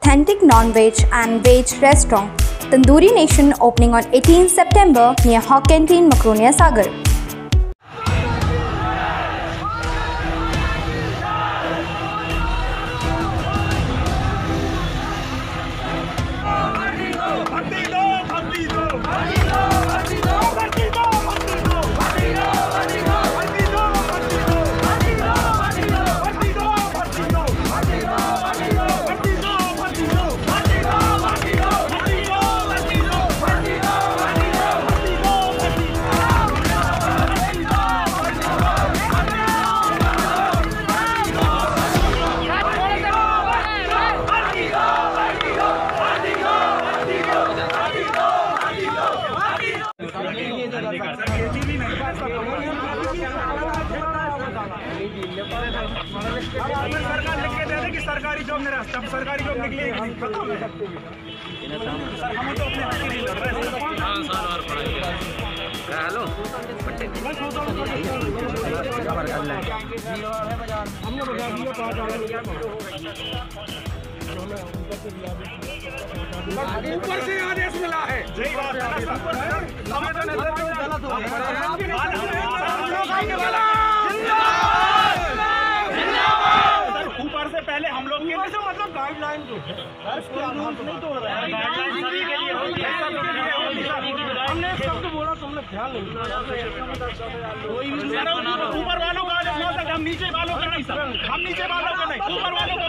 Authentic non-veg and veg restaurant Tandoori Nation opening on 18 September near Hawk Canteen, Makronia Sagar. सरकार लिख के दे दे कि सरकारी जॉब मेरा तब सरकारी जॉब निकली एक खत्म है सर हम तो अपने हक के लड़ रहे हैं हेलो बस वो तो हमने बता दिया पाँच ऊपर से आदेश मिला है। सही बात है। हमें तो गलत हो ऊपर से पहले हम लोग मतलब गाइडलाइन जो नहीं तोड़ रहे हैं गाइडलाइन सभी के लिए होती है हमने शब्द बोला ध्यान नहीं ऊपर वालों का हम नीचे वालों का नहीं हम नीचे वालों का नहीं, ऊपर वालों का